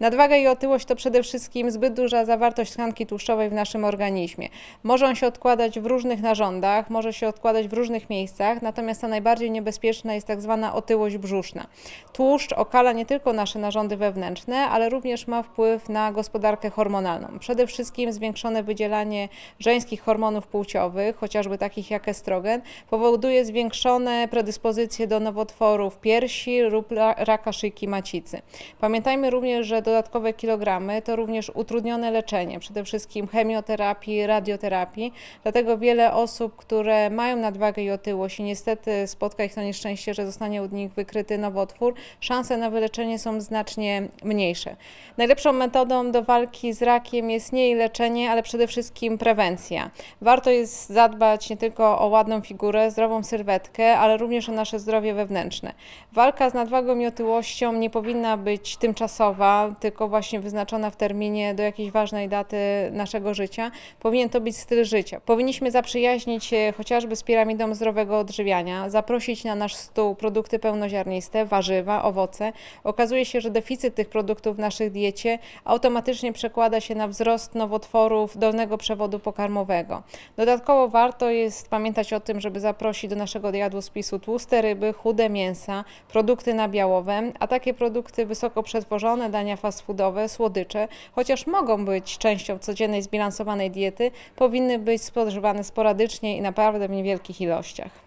Nadwaga i otyłość to przede wszystkim zbyt duża zawartość tkanki tłuszczowej w naszym organizmie. Może on się odkładać w różnych narządach, może się odkładać w różnych miejscach, natomiast ta najbardziej niebezpieczna jest tak zwana otyłość brzuszna. Tłuszcz okala nie tylko nasze narządy wewnętrzne, ale również ma wpływ na gospodarkę hormonalną. Przede wszystkim zwiększone wydzielanie żeńskich hormonów płciowych, chociażby takich jak estrogen, powoduje zwiększone predyspozycje do nowotworów piersi lub raka szyjki macicy. Pamiętajmy również, że dodatkowe kilogramy to również utrudnione leczenie, przede wszystkim chemioterapii, radioterapii. Dlatego wiele osób, które mają nadwagę i otyłość i niestety spotka ich to nieszczęście, że zostanie u nich wykryty nowotwór, szanse na wyleczenie są znacznie mniejsze. Najlepszą metodą do walki z rakiem jest nie leczenie, ale przede wszystkim prewencja. Warto jest zadbać nie tylko o ładną figurę, zdrową sylwetkę, ale również o nasze zdrowie wewnętrzne. Walka z nadwagą i otyłością nie powinna być tymczasowa, tylko właśnie wyznaczona w terminie do jakiejś ważnej daty naszego życia. Powinien to być styl życia. Powinniśmy zaprzyjaźnić się chociażby z piramidą zdrowego odżywiania, zaprosić na nasz stół produkty pełnoziarniste, warzywa, owoce. Okazuje się, że deficyt tych produktów w naszej diecie automatycznie przekłada się na wzrost nowotworów dolnego przewodu pokarmowego. Dodatkowo warto jest pamiętać o tym, żeby zaprosić do naszego jadłospisu tłuste ryby, chude mięsa, produkty nabiałowe, a takie produkty wysoko przetworzone, dania fast foodowe, słodycze, chociaż mogą być częścią codziennej zbilansowanej diety, powinny być spożywane sporadycznie i naprawdę w niewielkich ilościach.